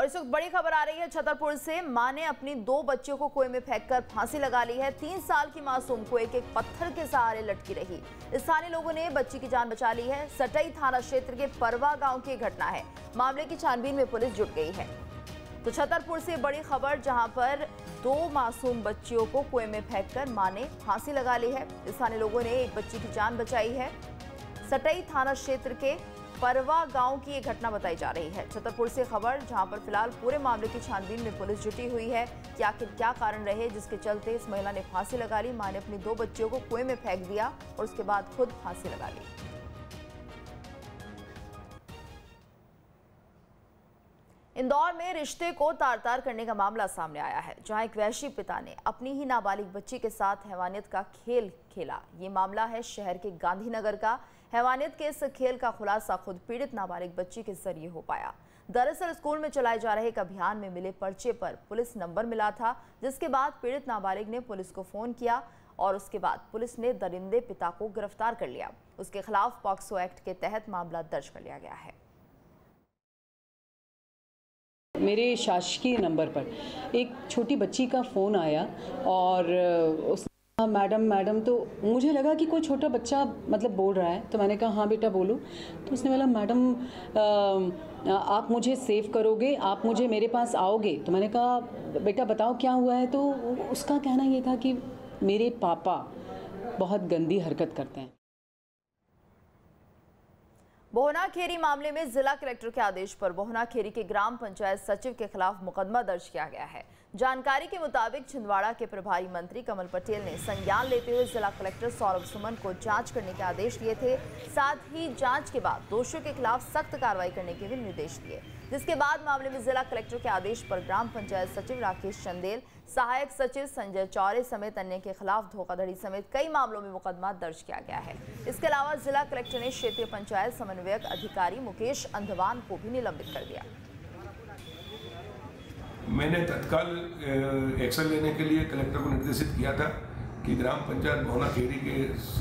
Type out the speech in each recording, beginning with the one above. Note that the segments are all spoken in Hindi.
और इस वक्त बड़ी खबर आ रही है छतरपुर से। माँ ने अपनी दो बच्चों को कुएँ में फेंककर फांसी लगा ली है। तीन साल की मासूम को एक एक पत्थर के सहारे लटकी रही। स्थानीय लोगों ने बच्ची की जान बचा ली है। सटई थाना क्षेत्र के परवा गाँव की घटना है। मामले की छानबीन में पुलिस जुट गई है। तो छतरपुर से बड़ी खबर, जहाँ पर दो मासूम बच्चियों को कुएँ में फेंककर माँ ने फांसी लगा ली है। स्थानीय लोगों ने एक बच्ची की जान बचाई है। सटई थाना क्षेत्र के परवा गाँव की ये घटना बताई जा रही है। छतरपुर से खबर, जहाँ पर फ़िलहाल पूरे मामले की छानबीन में पुलिस जुटी हुई है। कि आखिर क्या कारण रहे, जिसके चलते इस महिला ने फांसी लगा ली, माँ ने अपनी दो बच्चियों को कुएँ में फेंक दिया और उसके बाद खुद फांसी लगा ली। इंदौर में रिश्ते को तार तार करने का मामला सामने आया है, जहाँ एक वैश्य पिता ने अपनी ही नाबालिग बच्ची के साथ हैवानियत का खेल खेला। ये मामला है शहर के गांधीनगर का हैवानियत के इस खेल का खुलासा खुद पीड़ित नाबालिग बच्ची के ज़रिए हो पाया। दरअसल स्कूल में चलाए जा रहे एक अभियान में मिले पर्चे पर पुलिस नंबर मिला था, जिसके बाद पीड़ित नाबालिग ने पुलिस को फ़ोन किया और उसके बाद पुलिस ने दरिंदे पिता को गिरफ़्तार कर लिया। उसके खिलाफ पॉक्सो एक्ट के तहत मामला दर्ज कर लिया गया है। मेरे शासकीय नंबर पर एक छोटी बच्ची का फ़ोन आया और उस मैडम मैडम तो मुझे लगा कि कोई छोटा बच्चा मतलब बोल रहा है। तो मैंने कहा हाँ बेटा, बोलो। तो उसने बोला, मैडम आप मुझे सेव करोगे, आप मुझे मेरे पास आओगे? तो मैंने कहा, बेटा, बताओ क्या हुआ है? तो उसका कहना ये था कि मेरे पापा बहुत गंदी हरकत करते हैं। बोहना खेरी मामले में जिला कलेक्टर के आदेश पर बोहना खेरी के ग्राम पंचायत सचिव के खिलाफ मुकदमा दर्ज किया गया है। जानकारी के मुताबिक छिंदवाड़ा के प्रभारी मंत्री कमल पटेल ने संज्ञान लेते हुए जिला कलेक्टर सौरभ सुमन को जाँच करने के आदेश दिए थे, साथ ही जाँच के बाद दोषियों के खिलाफ सख्त कार्रवाई करने के भी निर्देश दिए। जिसके बाद मामले में जिला कलेक्टर के आदेश पर ग्राम पंचायत सचिव राकेश चंदेल, सहायक सचिव संजय चौरे समेत अन्य के खिलाफ धोखाधड़ी समेत कई मामलों में मुकदमा दर्ज किया गया है। इसके अलावा जिला कलेक्टर ने क्षेत्रीय पंचायत समन्वयक अधिकारी मुकेश अंधवान को भी निलंबित कर दिया। मैंने तत्काल एक्शन लेने के लिए कलेक्टर को निर्देशित किया था कि ग्राम पंचायत भवना खेरी के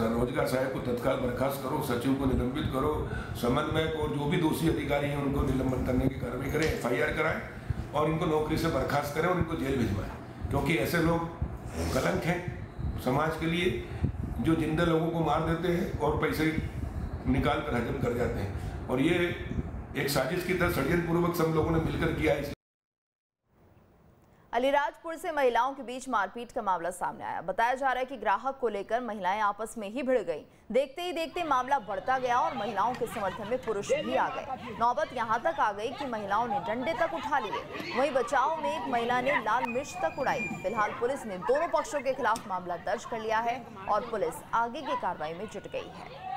रोज़गार सहायक को तत्काल बर्खास्त करो, सचिव को निलंबित करो समन्वयक और जो भी दोषी अधिकारी हैं उनको निलंबन करने की कार्रवाई करें एफ़ एफआईआर कराएँ और इनको नौकरी से बर्खास्त करें और इनको जेल भिजवाएँ। क्योंकि ऐसे लोग कलंक हैं समाज के लिए, जो ज़िंदा लोगों को मार देते हैं और पैसे निकाल कर हजम कर जाते हैं। और ये एक साजिश की तरह षड्यंत्र पूर्वक सब लोगों ने मिलकर किया है। अलीराजपुर से महिलाओं के बीच मारपीट का मामला सामने आया। बताया जा रहा है कि ग्राहक को लेकर महिलाएँ आपस में ही भिड़ गईं। देखते ही देखते मामला बढ़ता गया और महिलाओं के समर्थन में पुरुष भी आ गए। नौबत यहाँ तक आ गई कि महिलाओं ने डंडे तक उठा लिए। वहीं बचाव में एक महिला ने लाल मिर्च तक उड़ाई। फ़िलहाल पुलिस ने दोनों पक्षों के खिलाफ मामला दर्ज कर लिया है और पुलिस आगे की कार्रवाई में जुट गई है।